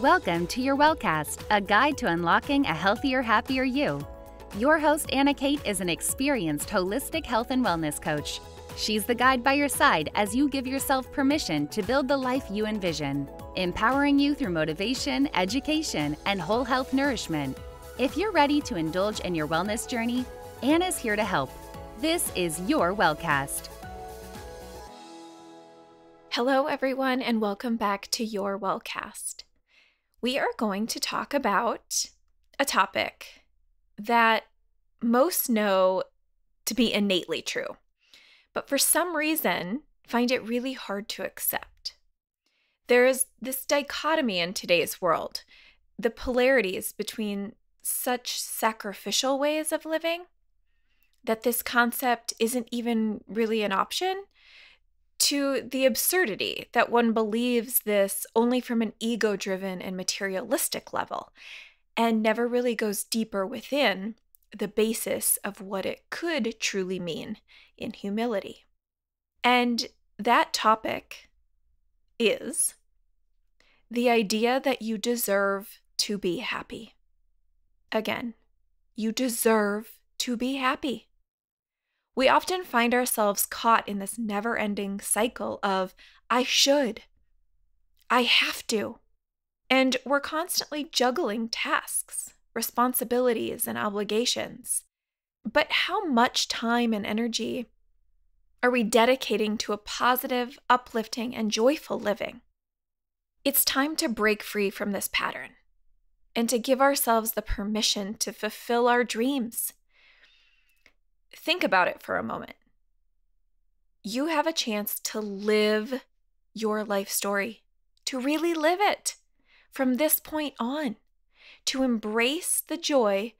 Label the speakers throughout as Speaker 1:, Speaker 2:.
Speaker 1: Welcome to your Wellcast, a guide to unlocking a healthier, happier you. Your host, AnnaCate, is an experienced holistic health and wellness coach. She's the guide by your side as you give yourself permission to build the life you envision, empowering you through motivation, education, and whole health nourishment. If you're ready to indulge in your wellness journey, Anna's here to help. This is your Wellcast.
Speaker 2: Hello, everyone, and welcome back to your Wellcast. We are going to talk about a topic that most know to be innately true, but for some reason find it really hard to accept. There is this dichotomy in today's world the polarities between such sacrificial ways of living that this concept isn't even really an option to the absurdity that one believes this only from an ego driven and materialistic level and never really goes deeper within the basis of what it could truly mean in humility. And that topic is the idea that you deserve to be happy. Again, you deserve to be happy. We often find ourselves caught in this never ending cycle of, I should, I have to. And we're constantly juggling tasks, responsibilities, and obligations. But how much time and energy are we dedicating to a positive, uplifting, and joyful living? It's time to break free from this pattern and to give ourselves the permission to fulfill our dreams think about it for a moment. You have a chance to live your life story, to really live it from this point on, to embrace the joy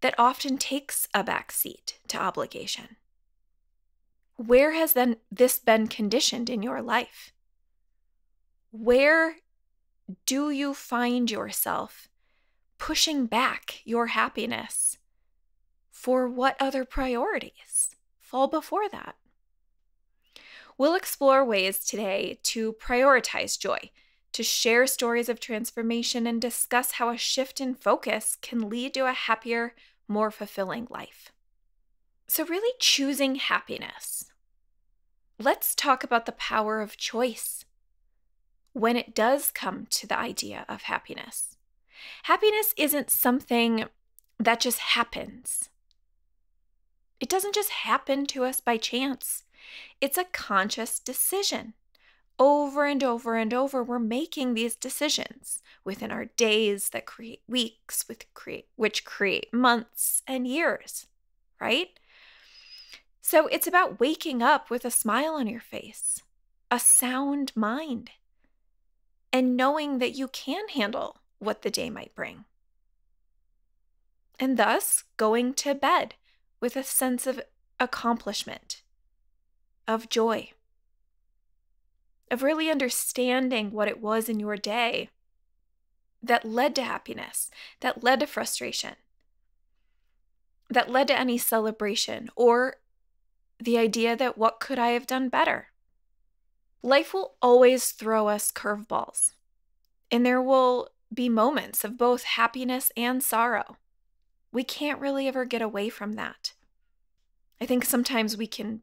Speaker 2: that often takes a backseat to obligation. Where has then this been conditioned in your life? Where do you find yourself pushing back your happiness for what other priorities fall before that? We'll explore ways today to prioritize joy, to share stories of transformation, and discuss how a shift in focus can lead to a happier, more fulfilling life. So, really choosing happiness. Let's talk about the power of choice when it does come to the idea of happiness. Happiness isn't something that just happens. It doesn't just happen to us by chance, it's a conscious decision. Over and over and over, we're making these decisions within our days that create weeks, with create, which create months and years, right? So it's about waking up with a smile on your face, a sound mind, and knowing that you can handle what the day might bring. And thus going to bed with a sense of accomplishment, of joy, of really understanding what it was in your day that led to happiness, that led to frustration, that led to any celebration, or the idea that what could I have done better? Life will always throw us curveballs, and there will be moments of both happiness and sorrow. We can't really ever get away from that. I think sometimes we can,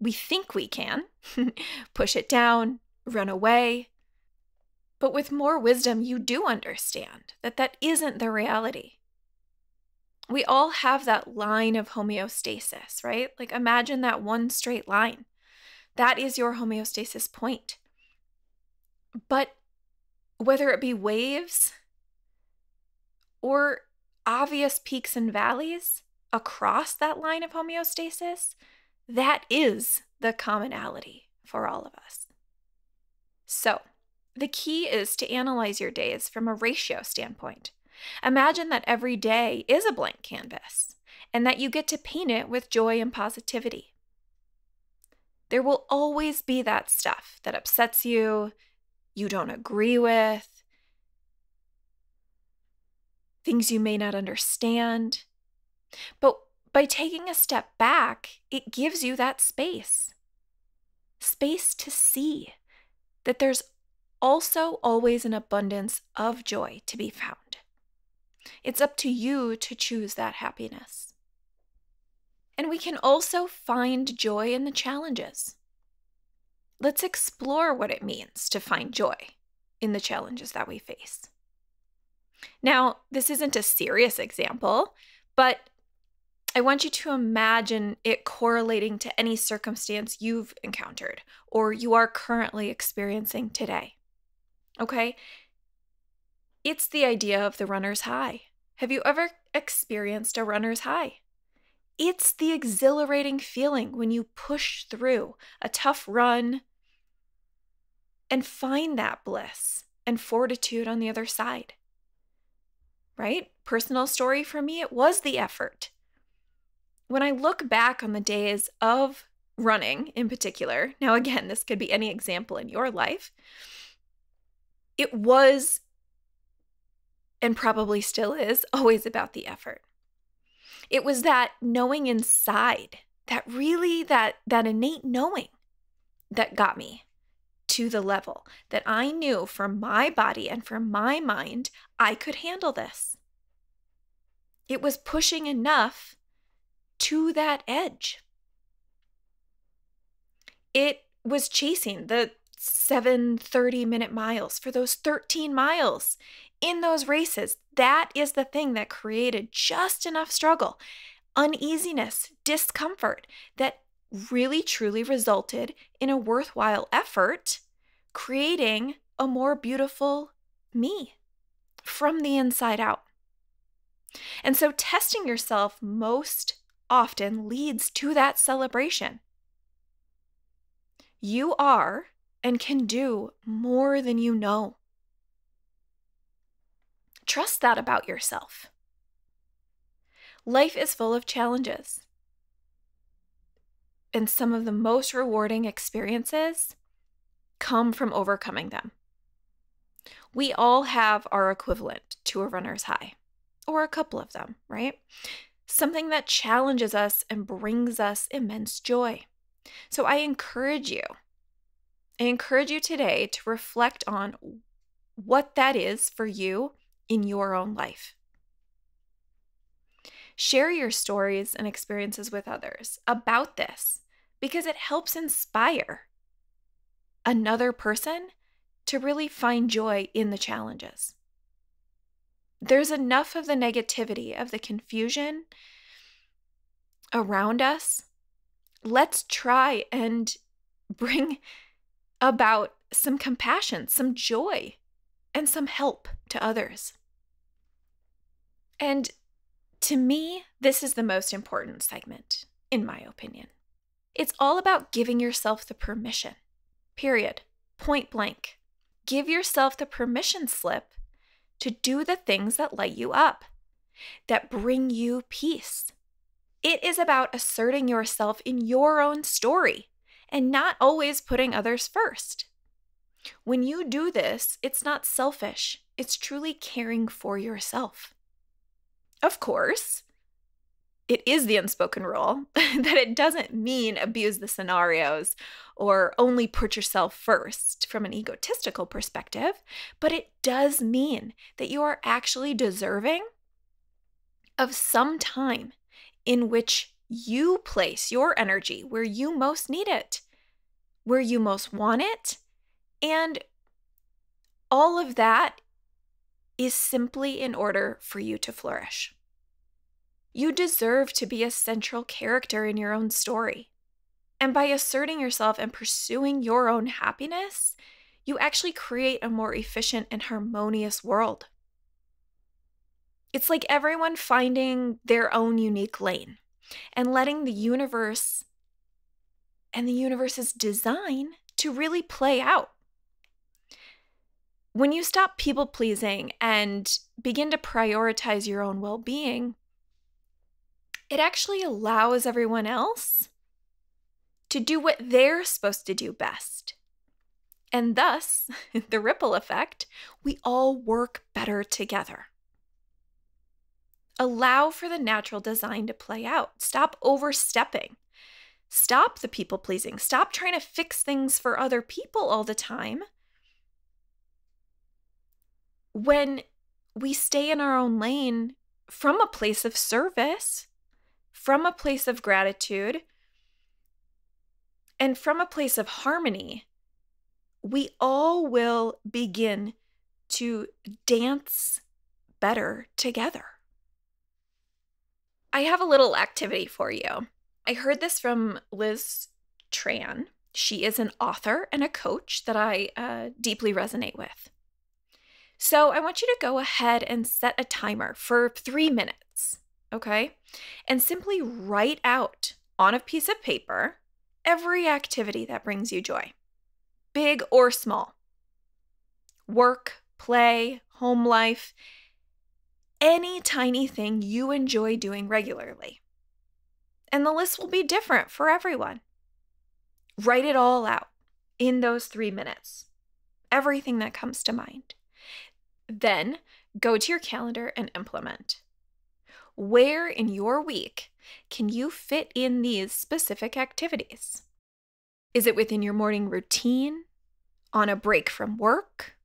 Speaker 2: we think we can push it down, run away. But with more wisdom, you do understand that that isn't the reality. We all have that line of homeostasis, right? Like imagine that one straight line. That is your homeostasis point. But whether it be waves or obvious peaks and valleys across that line of homeostasis, that is the commonality for all of us. So, the key is to analyze your days from a ratio standpoint. Imagine that every day is a blank canvas and that you get to paint it with joy and positivity. There will always be that stuff that upsets you, you don't agree with, things you may not understand. But by taking a step back, it gives you that space space to see that there's also always an abundance of joy to be found. It's up to you to choose that happiness. And we can also find joy in the challenges. Let's explore what it means to find joy in the challenges that we face. Now, this isn't a serious example, but I want you to imagine it correlating to any circumstance you've encountered or you are currently experiencing today. Okay? It's the idea of the runner's high. Have you ever experienced a runner's high? It's the exhilarating feeling when you push through a tough run and find that bliss and fortitude on the other side. Right? Personal story for me, it was the effort. When I look back on the days of running in particular, now again, this could be any example in your life, it was and probably still is always about the effort. It was that knowing inside, that really that that innate knowing that got me to the level that I knew for my body and for my mind I could handle this. It was pushing enough to that edge. It was chasing the 730 minute miles for those 13 miles in those races. That is the thing that created just enough struggle, uneasiness, discomfort that really truly resulted in a worthwhile effort, creating a more beautiful me from the inside out. And so, testing yourself most often leads to that celebration. You are and can do more than you know. Trust that about yourself. Life is full of challenges. And some of the most rewarding experiences come from overcoming them. We all have our equivalent to a runner's high, or a couple of them, right? Something that challenges us and brings us immense joy. So I encourage you, I encourage you today to reflect on what that is for you in your own life. Share your stories and experiences with others about this because it helps inspire another person to really find joy in the challenges. There's enough of the negativity, of the confusion around us. Let's try and bring about some compassion, some joy, and some help to others. And to me, this is the most important segment, in my opinion. It's all about giving yourself the permission, period, point blank. Give yourself the permission slip to do the things that light you up, that bring you peace. It is about asserting yourself in your own story and not always putting others first. When you do this, it's not selfish, it's truly caring for yourself. Of course, it is the unspoken rule that it doesn't mean abuse the scenarios or only put yourself first from an egotistical perspective, but it does mean that you are actually deserving of some time in which you place your energy where you most need it, where you most want it, and all of that is simply in order for you to flourish. You deserve to be a central character in your own story. And by asserting yourself and pursuing your own happiness, you actually create a more efficient and harmonious world. It's like everyone finding their own unique lane and letting the universe and the universe's design to really play out when you stop people pleasing and begin to prioritize your own well being, it actually allows everyone else to do what they're supposed to do best. And thus, the ripple effect, we all work better together. Allow for the natural design to play out. Stop overstepping. Stop the people pleasing. Stop trying to fix things for other people all the time when we stay in our own lane from a place of service, from a place of gratitude, and from a place of harmony, we all will begin to dance better together. I have a little activity for you. I heard this from Liz Tran. She is an author and a coach that I uh, deeply resonate with. So I want you to go ahead and set a timer for three minutes, okay? And simply write out on a piece of paper every activity that brings you joy, big or small. Work, play, home life, any tiny thing you enjoy doing regularly. And the list will be different for everyone. Write it all out in those three minutes, everything that comes to mind. Then go to your calendar and implement. Where in your week can you fit in these specific activities? Is it within your morning routine? On a break from work?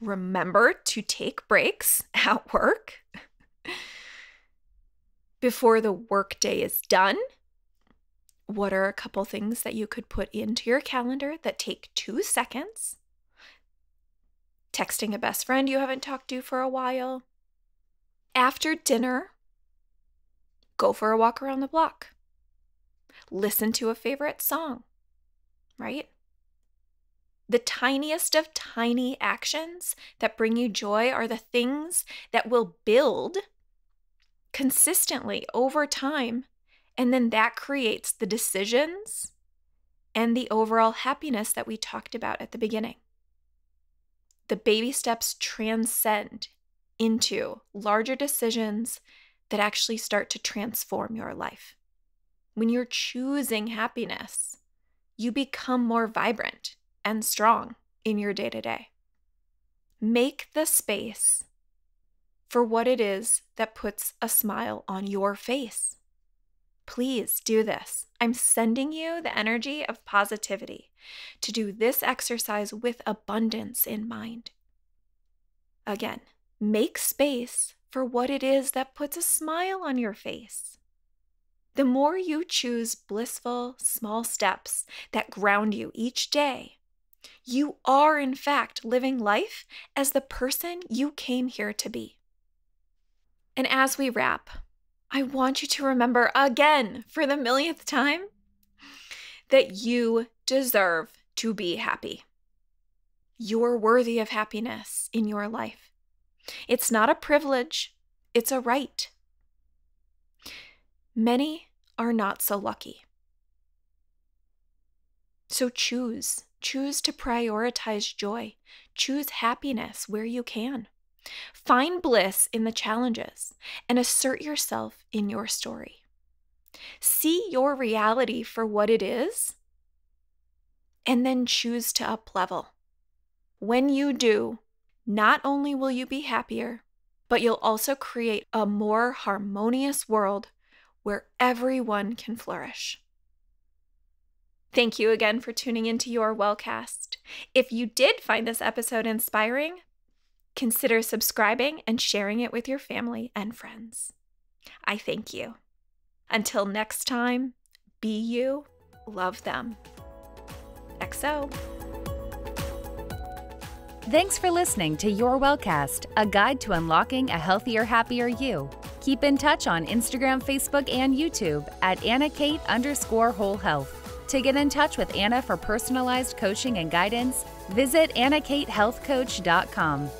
Speaker 2: Remember to take breaks at work. Before the workday is done, what are a couple things that you could put into your calendar that take two seconds texting a best friend you haven't talked to for a while. After dinner, go for a walk around the block. Listen to a favorite song, right? The tiniest of tiny actions that bring you joy are the things that will build consistently over time. And then that creates the decisions and the overall happiness that we talked about at the beginning the baby steps transcend into larger decisions that actually start to transform your life. When you're choosing happiness, you become more vibrant and strong in your day to day. Make the space for what it is that puts a smile on your face. Please do this. I'm sending you the energy of positivity to do this exercise with abundance in mind. Again, make space for what it is that puts a smile on your face. The more you choose blissful, small steps that ground you each day, you are, in fact, living life as the person you came here to be. And as we wrap, I want you to remember again for the millionth time that you deserve to be happy. You're worthy of happiness in your life. It's not a privilege, it's a right. Many are not so lucky. So choose. Choose to prioritize joy. Choose happiness where you can. Find bliss in the challenges and assert yourself in your story. See your reality for what it is and then choose to uplevel. When you do, not only will you be happier, but you'll also create a more harmonious world where everyone can flourish. Thank you again for tuning into your Wellcast. If you did find this episode inspiring, Consider subscribing and sharing it with your family and friends. I thank you. Until next time, be you, love them. XO.
Speaker 1: Thanks for listening to Your Wellcast, a guide to unlocking a healthier, happier you. Keep in touch on Instagram, Facebook, and YouTube at AnnaCate underscore whole health. To get in touch with Anna for personalized coaching and guidance, visit AnnaCateHealthCoach.com.